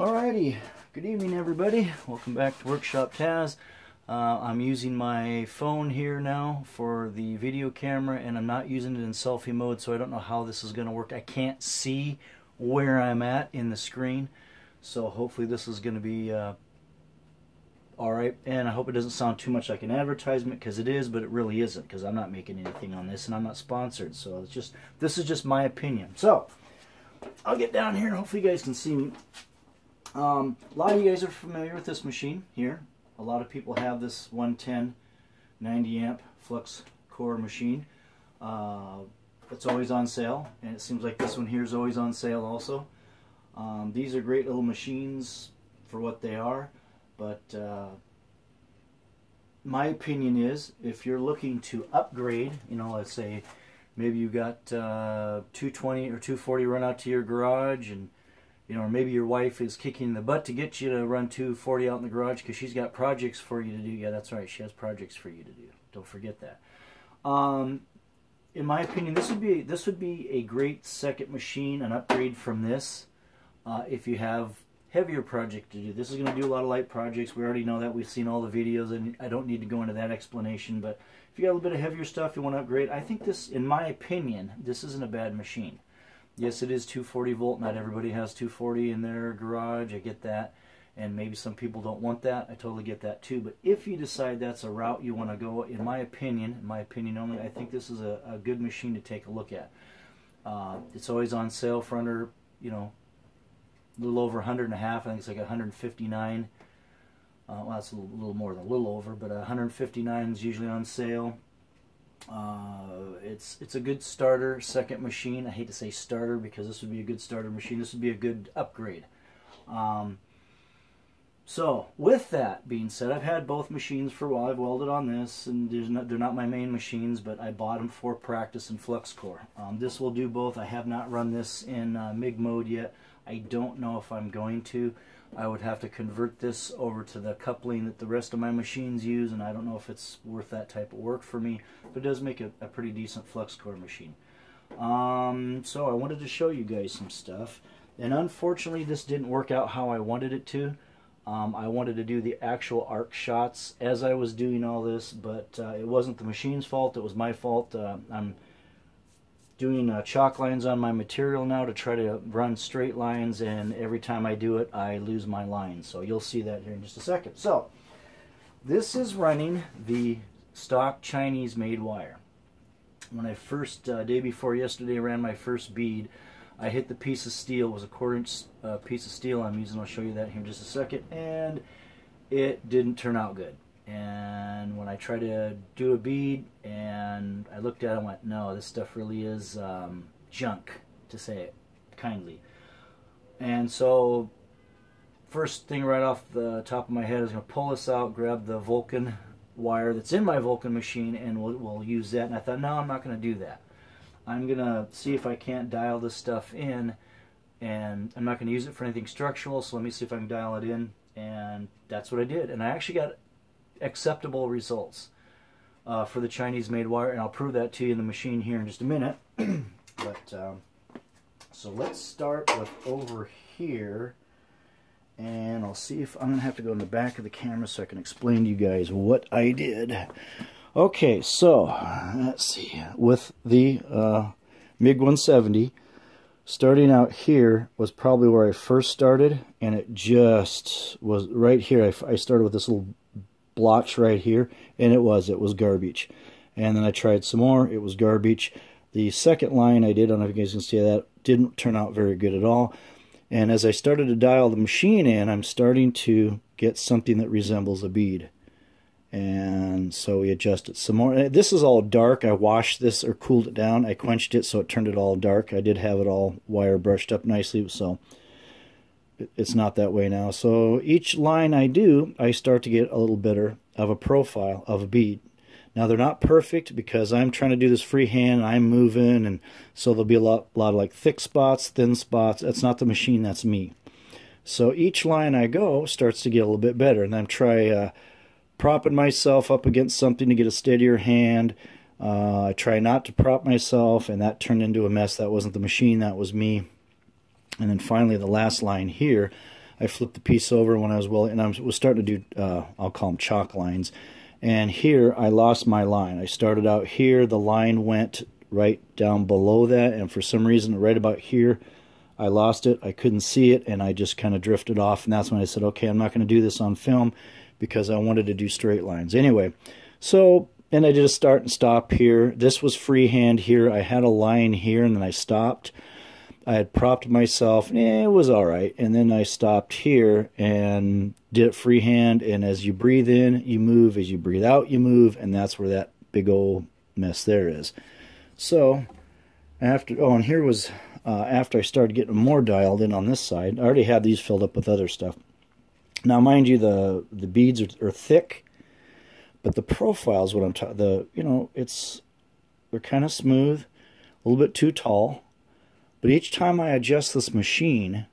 Alrighty, good evening everybody. Welcome back to Workshop Tazz. Uh, I'm using my phone here now for the video camera and I'm not using it in selfie mode so I don't know how this is going to work. I can't see where I'm at in the screen so hopefully this is going to be uh, alright and I hope it doesn't sound too much like an advertisement because it is but it really isn't because I'm not making anything on this and I'm not sponsored so it's just this is just my opinion. So I'll get down here hopefully you guys can see. Um, a lot of you guys are familiar with this machine here. A lot of people have this 110 90 amp flux core machine. Uh, it's always on sale, and it seems like this one here is always on sale also. Um, these are great little machines for what they are, but uh, my opinion is if you're looking to upgrade, you know, let's say maybe you got uh, 220 or 240 run out to your garage and you know, or maybe your wife is kicking the butt to get you to run 240 out in the garage because she's got projects for you to do. Yeah, that's right. She has projects for you to do. Don't forget that. Um, in my opinion, this would be this would be a great second machine, an upgrade from this. Uh, if you have heavier project to do, this is going to do a lot of light projects. We already know that. We've seen all the videos, and I don't need to go into that explanation. But if you got a little bit of heavier stuff you want to upgrade, I think this, in my opinion, this isn't a bad machine. Yes, it is 240 volt. Not everybody has 240 in their garage. I get that. And maybe some people don't want that. I totally get that too. But if you decide that's a route you want to go, in my opinion, in my opinion only, I think this is a, a good machine to take a look at. Uh, it's always on sale for under, you know, a little over 100 and a half. I think it's like 159. Uh, well, that's a little, little, more than a little over, but 159 is usually on sale. Uh, it's it's a good starter second machine. I hate to say starter because this would be a good starter machine. This would be a good upgrade. Um, so with that being said, I've had both machines for a while. I've welded on this, and not, they're not my main machines, but I bought them for practice and flux core. Um, this will do both. I have not run this in uh, MIG mode yet. I don't know if I'm going to. I would have to convert this over to the coupling that the rest of my machines use, and I don't know if it's worth that type of work for me, but it does make a, a pretty decent flux core machine. Um, so I wanted to show you guys some stuff, and unfortunately this didn't work out how I wanted it to. Um, I wanted to do the actual arc shots as I was doing all this, but uh, it wasn't the machine's fault, it was my fault. Uh, I'm doing uh, chalk lines on my material now to try to run straight lines and every time I do it I lose my line. So you'll see that here in just a second. So this is running the stock Chinese made wire. When I first uh, day before yesterday ran my first bead I hit the piece of steel. It was a quarter inch uh, piece of steel. I'm using I'll show you that here in just a second. And it didn't turn out good and when I tried to do a bead and I looked at it and went, no, this stuff really is um, junk, to say it kindly. And so first thing right off the top of my head is going to pull this out, grab the Vulcan wire that's in my Vulcan machine, and we'll, we'll use that. And I thought, no, I'm not going to do that. I'm going to see if I can't dial this stuff in, and I'm not going to use it for anything structural, so let me see if I can dial it in. And that's what I did. And I actually got acceptable results uh, for the Chinese made wire and I'll prove that to you in the machine here in just a minute. But um, so let's start with over here and I'll see if I'm gonna have to go in the back of the camera so I can explain to you guys what I did. Okay so let's see with the uh, MiG 170 starting out here was probably where I first started and it just was right here. I, I started with this little blotch right here, and it was, it was garbage. And then I tried some more, it was garbage. The second line I did, I don't know if you guys can see that, didn't turn out very good at all. And as I started to dial the machine in, I'm starting to get something that resembles a bead. And so we adjusted some more. This is all dark. I washed this or cooled it down. I quenched it so it turned it all dark. I did have it all wire brushed up nicely. So it's not that way now. So each line I do, I start to get a little better of a profile of a bead. Now they're not perfect because I'm trying to do this freehand. I'm moving, and so there'll be a lot, lot of like thick spots, thin spots. That's not the machine. That's me. So each line I go starts to get a little bit better, and then try uh, propping myself up against something to get a steadier hand. Uh, I try not to prop myself, and that turned into a mess. That wasn't the machine. That was me. And then finally, the last line here, I flipped the piece over when I was well, and I was starting to do, uh, I'll call them chalk lines. And here I lost my line. I started out here, the line went right down below that, and for some reason, right about here, I lost it. I couldn't see it, and I just kind of drifted off. And that's when I said, okay, I'm not going to do this on film because I wanted to do straight lines. Anyway, so, and I did a start and stop here. This was freehand here. I had a line here, and then I stopped. I had propped myself, eh, it was all right. And then I stopped here and did it freehand. And as you breathe in, you move. As you breathe out, you move. And that's where that big old mess there is. So, after, oh, and here was uh, after I started getting more dialed in on this side. I already had these filled up with other stuff. Now, mind you, the the beads are, are thick, but the profiles, what I'm talking, the you know, it's they're kind of smooth, a little bit too tall. But each time I adjust this machine,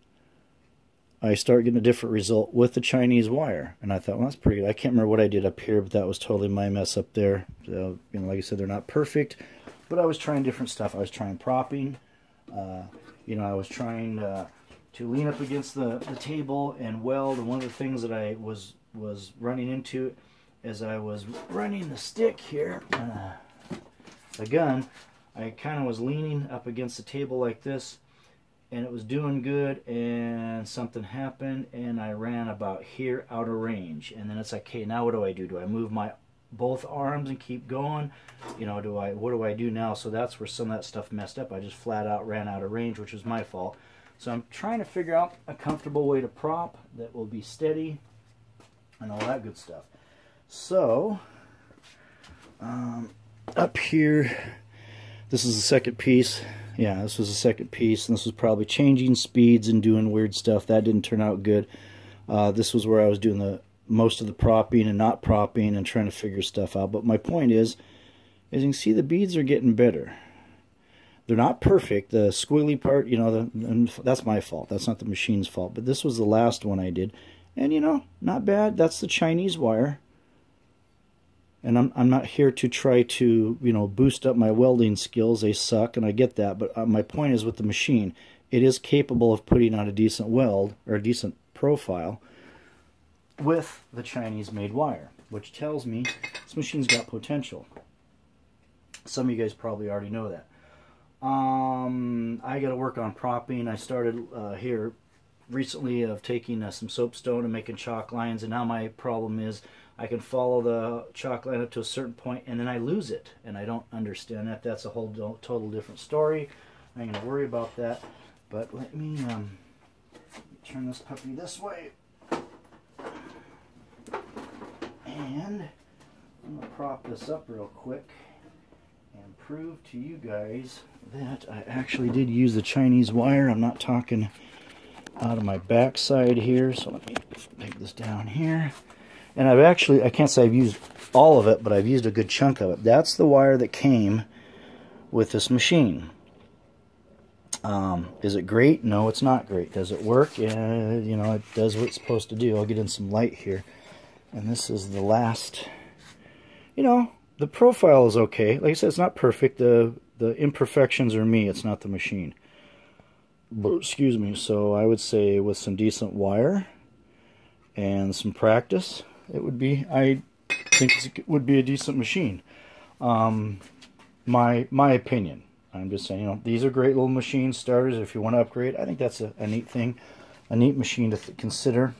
I start getting a different result with the Chinese wire. And I thought, well, that's pretty good. I can't remember what I did up here, but that was totally my mess up there. So, you know, like I said, they're not perfect, but I was trying different stuff. I was trying propping. Uh, you know, I was trying uh, to lean up against the, the table and weld. And one of the things that I was was running into as I was running the stick here, uh, the gun, I kind of was leaning up against the table like this and it was doing good and something happened and I ran about here out of range. And then it's like okay now what do I do? Do I move my both arms and keep going? You know do I what do I do now? So that's where some of that stuff messed up. I just flat out ran out of range which was my fault. So I'm trying to figure out a comfortable way to prop that will be steady and all that good stuff. So um, up here this is the second piece yeah this was the second piece and this was probably changing speeds and doing weird stuff that didn't turn out good uh, this was where I was doing the most of the propping and not propping and trying to figure stuff out. But my point is, as you can see, the beads are getting better. They're not perfect. The squiggly part, you know, the, that's my fault. That's not the machine's fault. But this was the last one I did. And, you know, not bad. That's the Chinese wire. And I'm, I'm not here to try to, you know, boost up my welding skills. They suck, and I get that. But uh, my point is with the machine, it is capable of putting on a decent weld or a decent profile with the Chinese made wire, which tells me this machine's got potential. Some of you guys probably already know that. Um, I got to work on propping. I started uh, here recently of taking uh, some soapstone and making chalk lines, and now my problem is I can follow the chalk line up to a certain point, and then I lose it, and I don't understand that. That's a whole total different story. I'm to worry about that, but let me um, turn this puppy this way. And I'm to prop this up real quick and prove to you guys that I actually did use the Chinese wire. I'm not talking out of my backside here. So let me take this down here. And I've actually, I can't say I've used all of it, but I've used a good chunk of it. That's the wire that came with this machine. Um, is it great? No, it's not great. Does it work? Yeah, you know, it does what it's supposed to do. I'll get in some light here. And this is the last, you know, the profile is okay. Like I said, it's not perfect. The, the imperfections are me. It's not the machine. Excuse me. So I would say with some decent wire and some practice, it would be, I think it would be a decent machine. Um, my, my opinion. I'm just saying, you know, these are great little machine starters. If you want to upgrade, I think that's a, a neat thing, a neat machine to consider.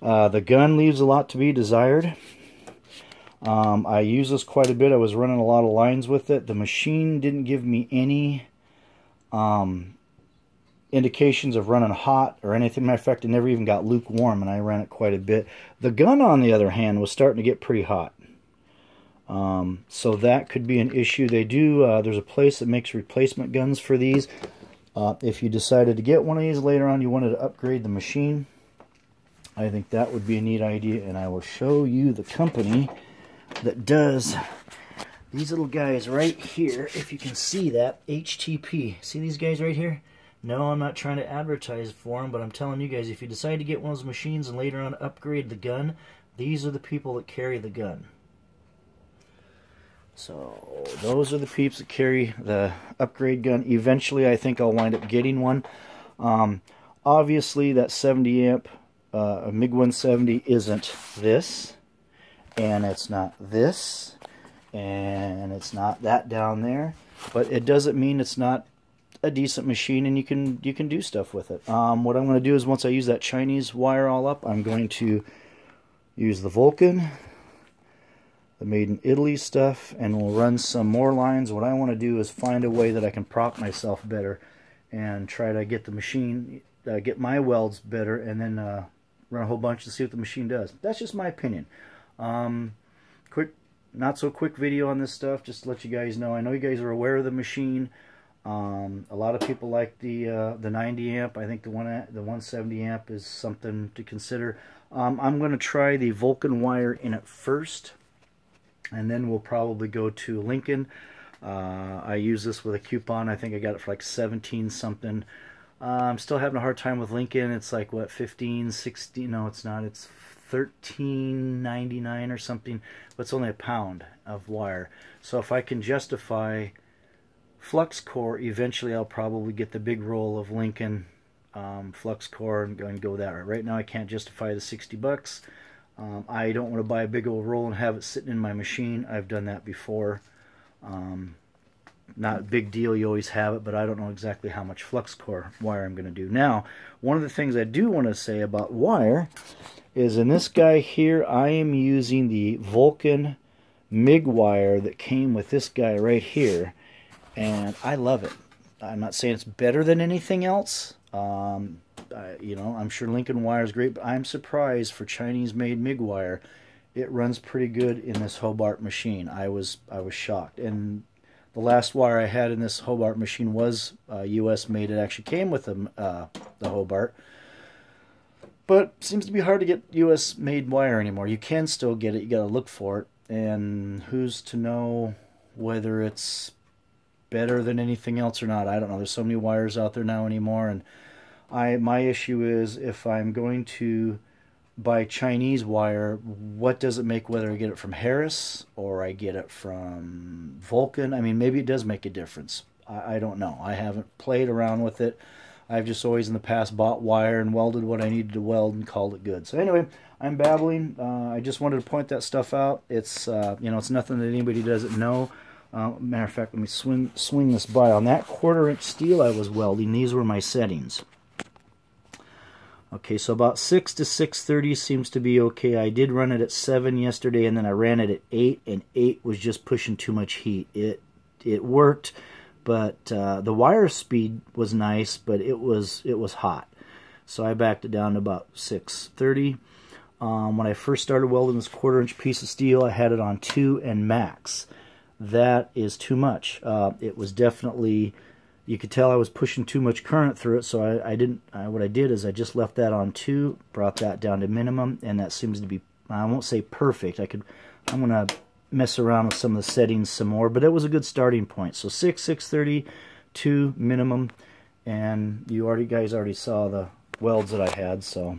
Uh, the gun leaves a lot to be desired. Um, I use this quite a bit. I was running a lot of lines with it. The machine didn't give me any um, indications of running hot or anything. Matter of fact, it never even got lukewarm, and I ran it quite a bit. The gun, on the other hand, was starting to get pretty hot. Um, so that could be an issue. They do, uh, there's a place that makes replacement guns for these. Uh, if you decided to get one of these later on, you wanted to upgrade the machine, I think that would be a neat idea, and I will show you the company that does these little guys right here, if you can see that, HTP. See these guys right here? No, I'm not trying to advertise for them, but I'm telling you guys, if you decide to get one of those machines and later on upgrade the gun, these are the people that carry the gun. So, those are the peeps that carry the upgrade gun. Eventually, I think I'll wind up getting one. Um, obviously that 70 amp uh, MiG 170 isn't this, and it's not this, and it's not that down there, but it doesn't mean it's not a decent machine and you can you can do stuff with it. Um, what I'm going to do is once I use that Chinese wire all up, I'm going to use the Vulcan, the made in Italy stuff, and we'll run some more lines. What I want to do is find a way that I can prop myself better and try to get the machine, uh, get my welds better, and then uh, run a whole bunch to see what the machine does. That's just my opinion. Um, quick, not so quick video on this stuff, just to let you guys know. I know you guys are aware of the machine. Um, a lot of people like the uh, the 90 amp. I think the one the 170 amp is something to consider. Um, I'm going to try the Vulcan wire in it first, and then we'll probably go to Lincoln. Uh, I use this with a coupon. I think I got it for like 17 something. Uh, I'm still having a hard time with Lincoln. It's like what 15, 16. No, it's not. It's 13.99 or something. But it's only a pound of wire. So if I can justify flux core, eventually I'll probably get the big roll of Lincoln um, flux core and go, and go that way. Right now I can't justify the 60 bucks. Um, I don't want to buy a big old roll and have it sitting in my machine. I've done that before. Um, not a big deal, you always have it, but I don't know exactly how much flux core wire I'm going to do. Now, one of the things I do want to say about wire is in this guy here, I am using the Vulcan MIG wire that came with this guy right here and I love it. I'm not saying it's better than anything else. Um, I, you know, I'm sure Lincoln wire is great, but I'm surprised for Chinese-made MIG wire, it runs pretty good in this Hobart machine. I was I was shocked, and the last wire I had in this Hobart machine was uh, U.S. made. It actually came with the uh, the Hobart, but seems to be hard to get U.S. made wire anymore. You can still get it. You got to look for it, and who's to know whether it's better than anything else or not. I don't know. There's so many wires out there now anymore, and I my issue is if I'm going to buy Chinese wire, what does it make whether I get it from Harris or I get it from Vulcan? I mean, maybe it does make a difference. I, I don't know. I haven't played around with it. I've just always in the past bought wire and welded what I needed to weld and called it good. So anyway, I'm babbling. Uh, I just wanted to point that stuff out. It's uh, you know it's nothing that anybody doesn't know. Uh, matter of fact, let me swing, swing this by. On that quarter inch steel I was welding, these were my settings. Okay, so about 6 to 6.30 seems to be okay. I did run it at 7 yesterday, and then I ran it at 8, and 8 was just pushing too much heat. It it worked, but uh, the wire speed was nice, but it was it was hot. So I backed it down to about 6.30. Um, when I first started welding this quarter inch piece of steel, I had it on 2 and max that is too much. Uh, it was definitely, you could tell I was pushing too much current through it, so I, I didn't, I, what I did is I just left that on 2, brought that down to minimum, and that seems to be, I won't say perfect, I could, I'm going to mess around with some of the settings some more, but it was a good starting point. So 6, 630, 2 minimum, and you already, guys already saw the welds that I had, so,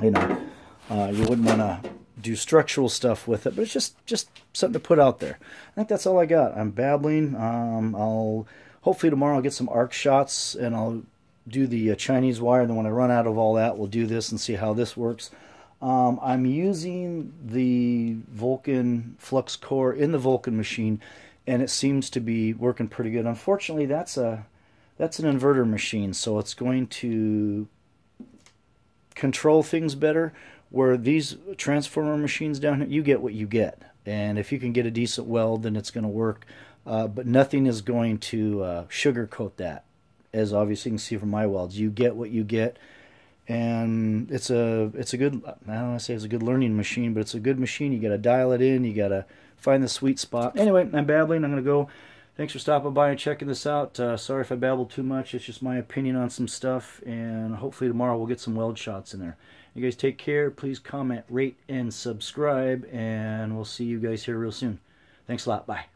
you know, uh, you wouldn't want to do structural stuff with it, but it's just just something to put out there. I think that's all I got. I'm babbling. Um, I'll hopefully tomorrow I'll get some arc shots and I'll do the uh, Chinese wire. And then when I run out of all that, we'll do this and see how this works. Um, I'm using the Vulcan flux core in the Vulcan machine, and it seems to be working pretty good. Unfortunately, that's a that's an inverter machine, so it's going to control things better where these transformer machines down here, you get what you get. And if you can get a decent weld, then it's going to work. Uh, but nothing is going to uh, sugarcoat that, as obviously you can see from my welds. You get what you get, and it's a it's a good I don't want to say it's a good learning machine, but it's a good machine. You got to dial it in. You got to find the sweet spot. Anyway, I'm babbling. I'm going to go. Thanks for stopping by and checking this out. Uh, sorry if I babbled too much. It's just my opinion on some stuff, and hopefully tomorrow we'll get some weld shots in there. You guys take care. Please comment, rate, and subscribe. And we'll see you guys here real soon. Thanks a lot. Bye.